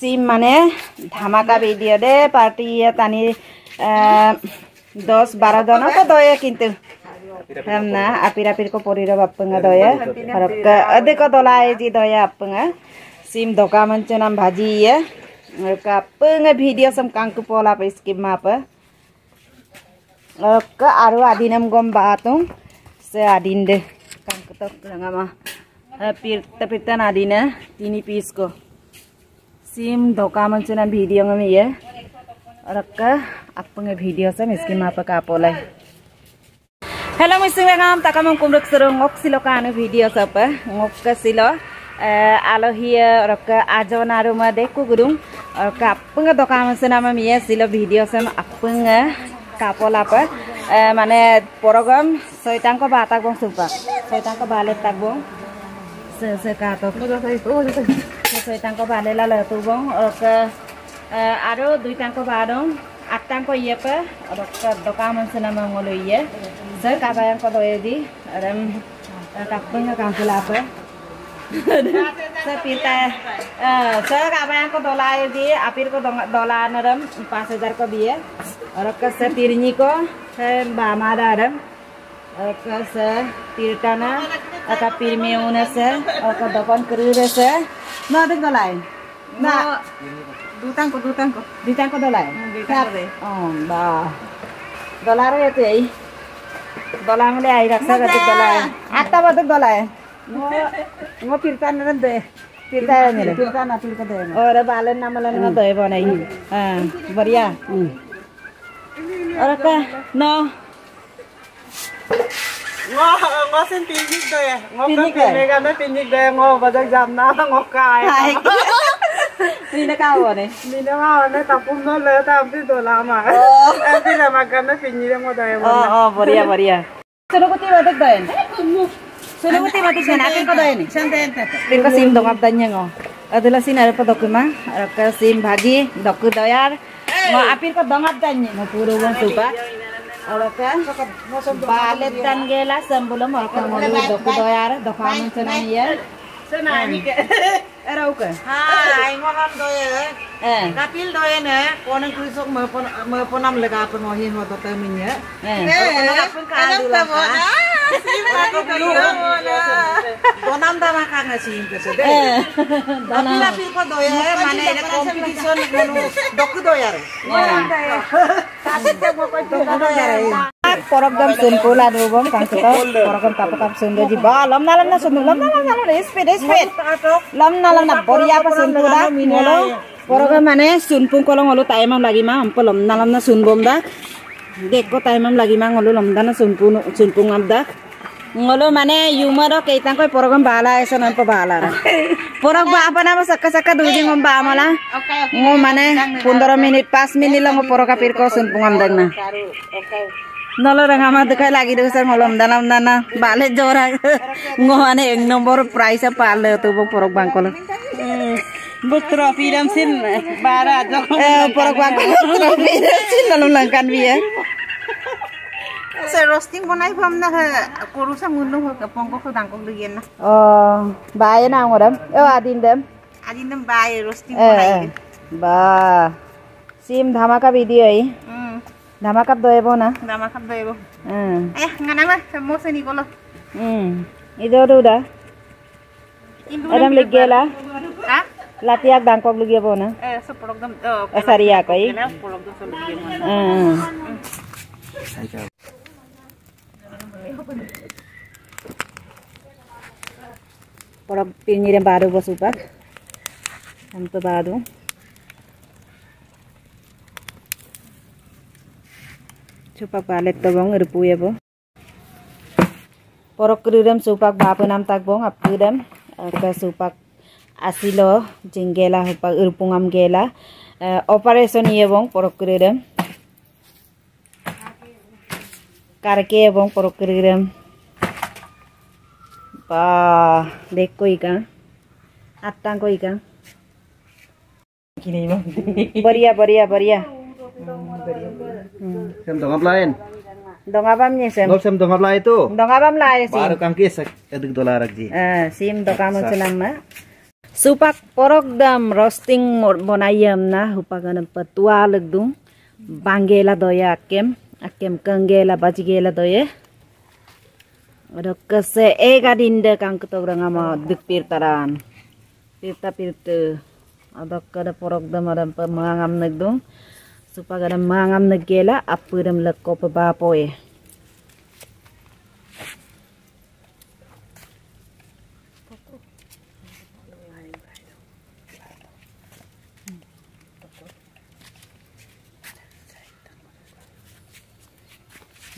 সিম মানে ধামাকা ভিডিও দে পার্টি তানি দশ বারো জনক দয়ে কিন্তু na apir apir ko poriro bappenga doya harap ka ade ko dolai ji doya appenga sim doka manchunam bhaji ya ka appenga video sam kangku pola pa skip mapa ka aru adinam gom batung se adinde kangku to ngama apir tapitan adina tini piece ko sim SIM धोका मचुना भिडियो में ये रख आपको भिडियो से मिसकी मापक आपोले हेलो मिसिंग गाम तक मैं कुमरुक सर ngok siloka anu video sapa ngok ka silo alohia rokka ajona ruma deku gurung rokka apunga dokan sena mam ye silo video sem apunga kapola pa mane porogam soitangko batak bong supa soitangko balet tak bong বং সে কাটো ছয়টাঙ্ক বালে লালে তু বং আরো দুইটাঙ্ক বা দং আটটাঙ্ক ইয়ে পা দোকান মানছে না মঙ্গল ইয়ে Sir, kabayan ko doy di. Aram takpeng ka kampula apa? Sir, pita. Sir, kabayan ko dola di. Apir ko dola naram 5000 ko biye. और से तिरनी को है बामारा आरम और से तिरटाना और पीर में उन्हें से और दपन करी से ना देख दोलाई ना दूतां को दूतां को दूतां को दोलाई दूतां को दे oh ba dolar ya tuh dolang le ai raksa ga tik dolang atta ba tik dolang ngo ngo pirtan nan de pirtan ne pirtan na pirtan de और बालन नामलन न दे बनाई हां बढ़िया और का no ngô ngô xin tin nhích đây ngô có tin này gần đó tin nhích đây ngô và đang giảm ná ngô cài đi nó cao rồi này đi nó cao nó tập cũng nó lỡ tập đi đồ làm mà em đi làm mà gần nó tin nhích ngô đây oh oh बढ़िया बढ़िया sudah kuti batik doyen sudah kuti batik sen akin ko doyen santai pin ko sim dong abdanya ngo adalah sin ada dokuma ka sim bhaji dokku doyar ngo apir ko dong abdanya ngo puro wong supa Oraka balet dan gela sembelum oraka ngolu dokku doyar dokaman senang ya senang ni ke Sơn này như kệ Ở đâu kìa Hà, anh ngọt hâm đôi ấy Cá pil đôi ấy nè Cô nâng cứ xuống mơ phô năm lực à Phân hòa hiên hòa tổ tơ mình nhớ Cô nâng tâm hòa ná Terima kasih telah menonton! Doya. porogam sunpul adu bom kang kita porogam kapu kap sunde ji ba lam na lam na sundu lam na lam na lam na speed speed. Lam na lam na boria pa sunpu da? porogam mane sunpung kolong ngolo taimam lagi ma ampo lam na lam na sunbom da. Dekko taimam lagi ma ngolo lam na sunpu sunpung am da. Ngolo mane yumaro keitang koy porogam bala eso nan pa bala ra porog ba apa nama sakka sakka duji ngom ba amala ngo mane 15 minit 5 minit lang porog kapir ko sunpung am dag na নলো রঙামা দেখাই লাগি দেখছে মলম দানা দানা বালে জোরা ngoane এক নম্বর প্রাইস পালে তো পরক বাংকল Butra piram sin bara jok. eh porok bangkol trofi sin lalu langkan biya Se roasting bonai pam na koru sa mundu ka pongko ko dangkok ligen na. oh bae na ngodam eh adin dem Adin nam bai roasting eh bonai. ba sim dhamaka video ai Hmm. dhamaka doebo na Dama kap doyo. hmm Eh ngana ma mo se ni kolo. hmm ido udah adam ligela Ha? latiak bangkok ligiabo na Eh so program oh. eh saria koi ligen mo. hmm Porok pinyirin baru bos upak. Tanto baru. Supak balik to bong irpu ya bo. Porok kerudam supak bapu nam tak bong ap kerudam ke supak asilo jenggela hupak irpungam gela. Operation iya bong porok kerudam. Karke bong porok kerudam. Ba, dekko ikan. Atang ko ikan. Kini mo. बढ़िया बढ़िया बढ़िया Sem dongap lain. Dongabam niya sem. Ngop sem dongap lain itu. Dongabam lai sim. Baru kang kis edik dolar ji. Eh, sim dokam senang ma. Supak porok dam roasting bonayam na hupagan petua legdung bangela doya akem akem kengela bajigela doye Ada kese ega dinde kang ketograng ama dik pirtaran pirta pirta ada kada porok dam ada pemangam negdung supaya ada mangam negela apurem lekko pebapoe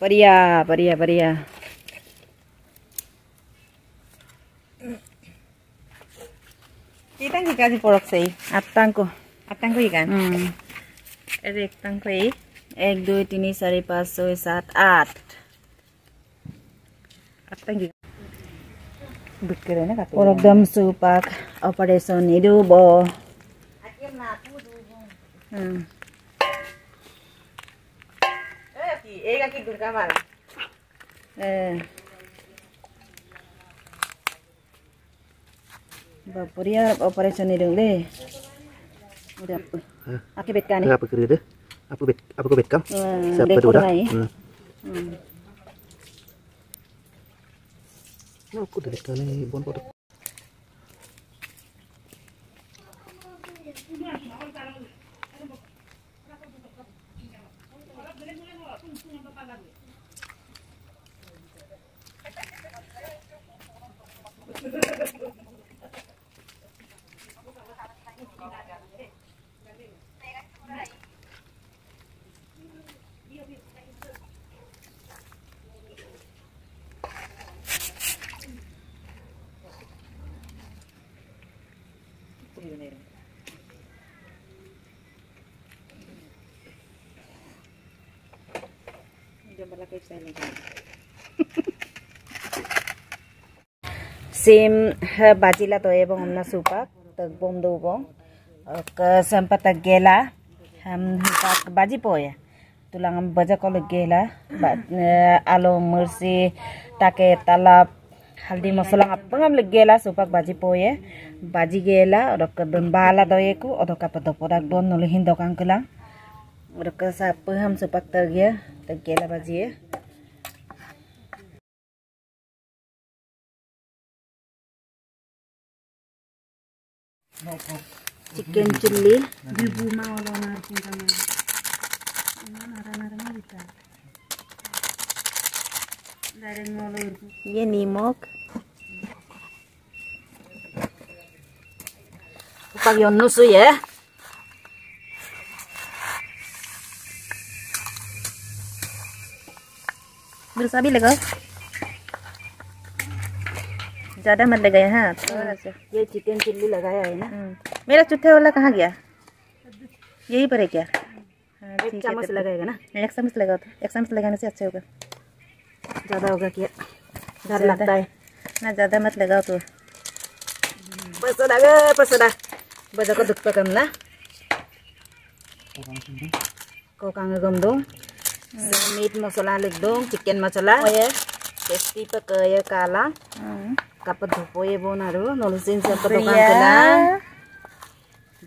बढ़िया बढ़िया बढ़िया Kita nggak kasih porok sih. आत्तांग को Atang ko ikan. Hmm Erik tangkai. Egg ini sari pasu saat at. Lagi? Bikirannya kata. Orang dam supak operation itu bo. Hmm. Eh, kaki dulu kamar. Eh, bapak operation ini dong deh. Udah, Ha. Okey betkan ni. Apa kira dia? Apa bet apa kau betkam? Uh, Siapa tu dah? Hmm. hmm. Nah, aku dah betkan ni bon pot. Sim bajila to ebong na supak tag bom do bong. Ke sempat tag gela ham hipak baji po ya tulang am baja ko gela ba alo mursi take talap haldi masala apang am gela supak baji po ya baji gela odok don bala do eku odok apa do podak don nulu hindo kang kelang. Odok sa paham supak tag ya tag gela baji ya chicken chilli ये नीमक pag yon nusu ya Bisa भी लगाओ। ज़्यादा मत लगाए हाँ थोड़ा सा। ये चिकन चिल्ली लगाया है ना। हम्म। मेरा चुट्टे वाला कहाँ गया? यही पर है क्या? हाँ, एक ठीक चम्मच लगाएगा ना। एक चम्मच लगाओ तो। एक चम्मच लगाने से अच्छा होगा। ज़्यादा होगा क्या? डर लगता है। ना ज़्यादा मत लगाओ तो। Pesoda ge, pesoda. Baca ko duk pakam na. Ko kang gom dong. Meat masala leg dong, chicken masala. Oh ya. Tasty pa kaya kala. Kapat dhupo ye bonaru. Nolusin sa pa dokang kala.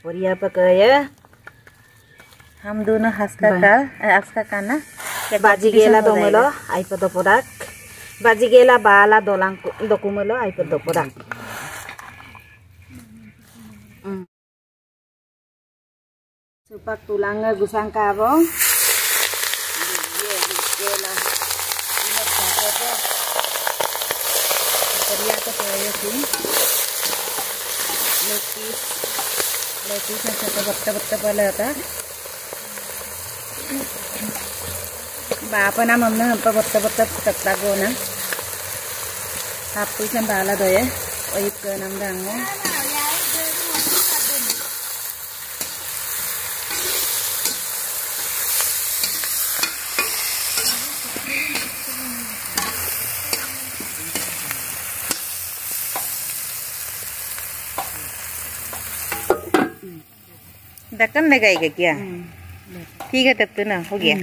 Puriya pa kaya. हम दोनों हंस का का हंस का खाना Baji gela domelo, ay pa dopodak. Baji gela bala dolang dokumelo, ay pa dopodak. Supak tulang gusang करायची नंतर बघता बघता पडलं होता బాపన మమ్మీ హంప బొత్త బొత్త తక్కువ హాపీ బాలదోయ ఒక నమ్మ ढक्कन लगाएगा क्या ठीक है तब तो ना हो गया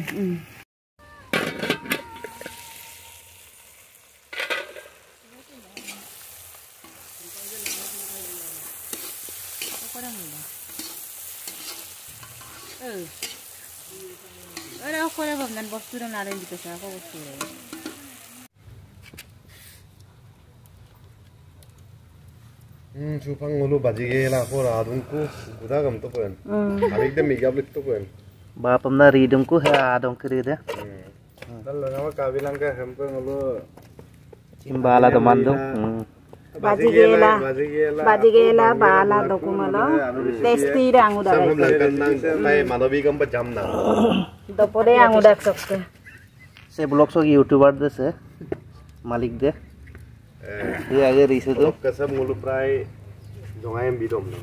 orang ni. Eh. Ada aku ada bang bos tu dah narin 음, 주방으로 바지게라 보라 아동코 구다감 또 보엔. 음. 아리 때문에 이게 아블릭 또 보엔. 바쁜나 리듬코 해 아동코 리드. 달로 나와 가빌랑가 햄퍼로. timbala do mandu bajigela bajigela bala do kumala testi rangu da sam lakandang se mai madavi kam pa jam na do pore angu da sokte se blog so youtuber de se malik de Eh, Ye age risu tu. kasam ngulu prai jongai em bidom no.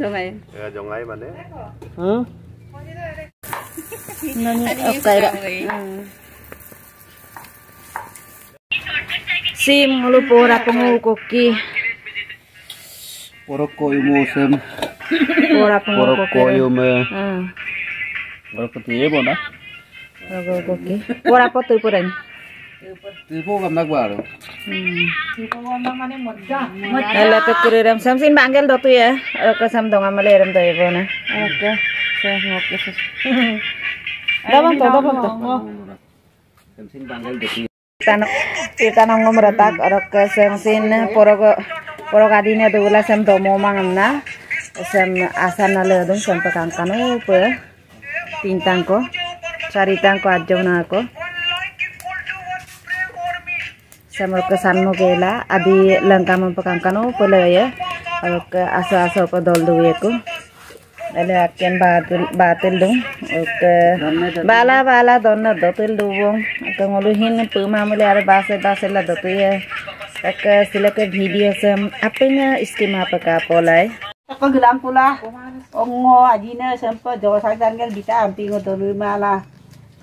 Jangan. Ya jongai mane. Hmm. Nani okay dah. Sim lu pora pengu koki. Koyu. Pora pengu Poro koki. koyu me. Poro ketiye bona. Pora koki. Pora Ala ke kuriram samsin banggel do tu ya. Ala ke sam dong amale ram do ibo na. Oke. Saya ngoke sus. Dapat to, to. Ngomratak samsin do sam do na. Sam asana le dong sam pakangkano pe. Tintang ko. Saritang ko adjo na ko. Sama ke sanmo gela adi langka mempakangkano pula ya. Ke asa asa pa dol do ko Dale akken batil batil dong. Oke. Bala bala donna dotil dubong ke ngolu hin pu mamule ar base base la dotu ya. Ke sila ke video sem apanya skema apa ka polai? Ako gelang pula. Ongo ajina sempa jawa sakdan gel bita ampi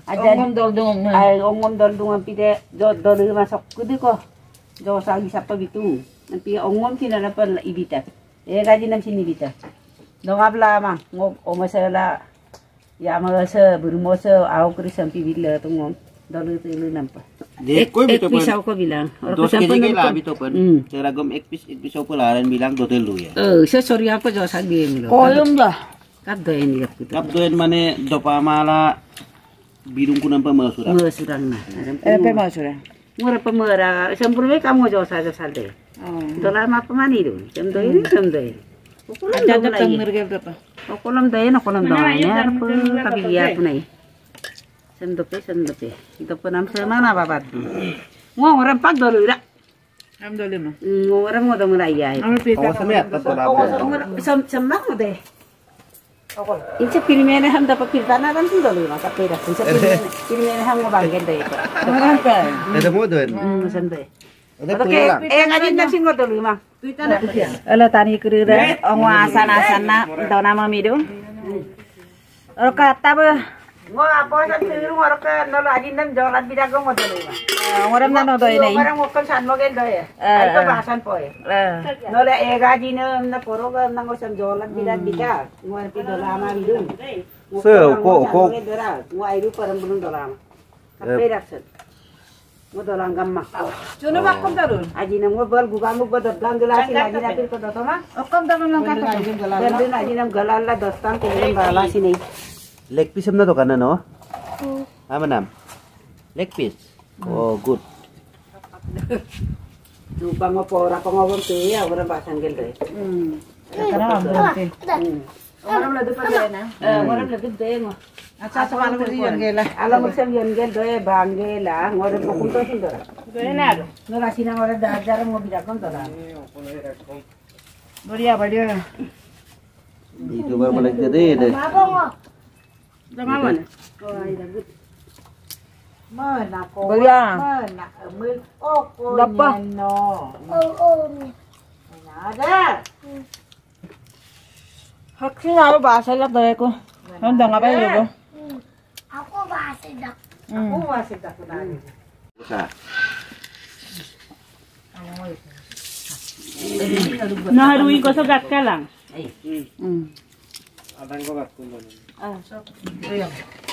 ngo dolu mala. Ajan dol dong ay ongom dol dung ampi de jo dolu masok kudu ko. Jawa sagi sapa bitu. Ampi ongom kina na pa ibita. E gaji nam sini bita. Dong abla ma ngo o masala ya ma sa burmo sa au kri sampi bila tu ngom dolu tu lu nampa. Ek bito pun. ko bilang. Dos kiri ke labi to pun. Hmm. Cara gom ek pis ek pisau pelaran bilang dotel lu ya. Eh, saya sorry apa jawa sagi milo. koyum dah Kad do ini ya kita. Kap doen mane dopa mala bidung kunam pa masura. Surang na. salde. Dolar ma jam dua ini. Ukulam ada dua tang lagi. ngergel berapa Ukulam dua ini, ukulam dua ini. Apa kami lihat punai. Sem dope, sem dope. Itu pun am semana babat. Ngong orang pak dulu orang mau dong raya. Pita ya. Sem semak dapat pilihnya kan tuh dulu mas. Tapi dah, ini pilihnya ham mau bangkit deh. Ada mo doen. Hmm, sem deh. Ada Oke, eh ngajin nasi ngor dulu mah. Ala tani kurira ongo asan asana dona mamidu. Oro kata ba Ngo apa sa tiru ngor ka nolo ajin nan jolan bidago mo dulu mah. ngoram na no doy nei. Orang mo kan san mo gel doy. Eh, Ay ko eh. bahasan eh. Eh, e na poro jolan. Ngor pi ko- ko- parang. Kape gamma. Ba kom darun? Mo bal mo ko dotoma. Okom darun lang galala dostan ko Leg piece leg piece আপনার দোকানে ন হ্যাঁ madam leg piece O good Lubang apa orang pengawam tuh ya orang bahkan gede. Hmm. Eh, Karena hmm. apa Orang lebih pada na. Orang lebih deh mah. Acha acha malam itu yang gela. Alam itu yang gel doy bang gela. Orang bukan tuh sih dora. Doy na. Hmm. Nora sih na orang dah jar mau bilang kan dora. Beriya beriya. Youtuber balik jadi deh. มาบ่นโอ้ยดับเมื่อน่ะโกเมื่อน่ะมือโอ้โกนนอโอ้โอ้นี่นะเด้อฮักซินาบ่บาใส่ลับเลยกูนั่นดังอะไรอยู่กูอากูบาใส่ดักอากูบาใส่ดักกูได้นะรู้อีกก็สักกัดกันล่ะอืม Naharuin ko gat ka lang. Hmm.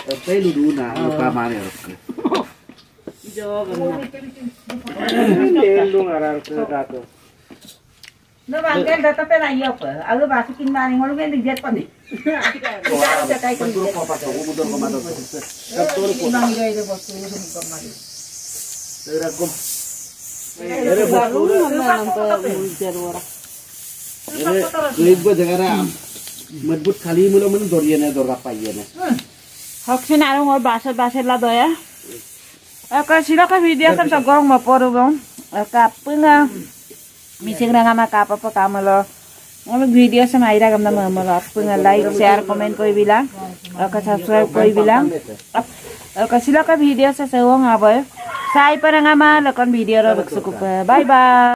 Tapi lu dulu na, lupa mana ya. No bangken data pe na iyo pa. Alo masukin maning ngolo men dijet pa ni. Kita udah kayak kan. Imang ide ide bos tuh sum kamari. baru nampak muncul orang Kulit gua jangan mebut kali mula mana dorian ada rapayan. Haksin arong or basel basel lah doya. Aka sila ka video kan sa gorong maporo bang. Aka punga mising na nga makapa pa kamalo. Ngomong video sa maira kam na mamalo. Punga like, share, comment ko bilang. Aka subscribe ko bilang. Aka sila ka video sa sawang aboy. Sa ay pa na nga ma lakon video ro bagsuko pa. Bye bye.